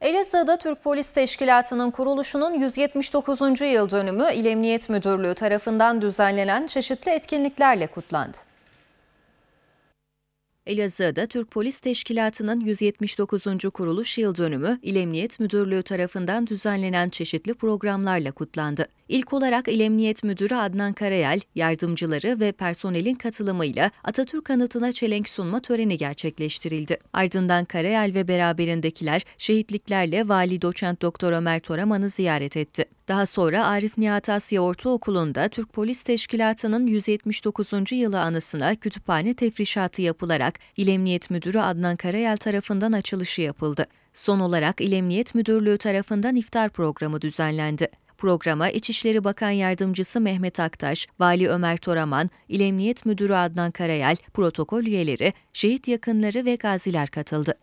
Elazığ'da Türk Polis Teşkilatı'nın kuruluşunun 179. yıl dönümü İl Emniyet Müdürlüğü tarafından düzenlenen çeşitli etkinliklerle kutlandı. Elazığ'da Türk Polis Teşkilatı'nın 179. kuruluş yıl dönümü İl Emniyet Müdürlüğü tarafından düzenlenen çeşitli programlarla kutlandı. İlk olarak İl Emniyet Müdürü Adnan Karayel, yardımcıları ve personelin katılımıyla Atatürk anıtına çelenk sunma töreni gerçekleştirildi. Ardından Karayel ve beraberindekiler şehitliklerle Vali Doçent Doktor Ömer Toraman'ı ziyaret etti. Daha sonra Arif Nihat Asya Ortaokulu'nda Türk Polis Teşkilatı'nın 179. yılı anısına kütüphane tefrişatı yapılarak İl Emniyet Müdürü Adnan Karayel tarafından açılışı yapıldı. Son olarak İl Emniyet Müdürlüğü tarafından iftar programı düzenlendi. Programa İçişleri Bakan Yardımcısı Mehmet Aktaş, Vali Ömer Toraman, İl Emniyet Müdürü Adnan Karayel, protokol üyeleri, şehit yakınları ve gaziler katıldı.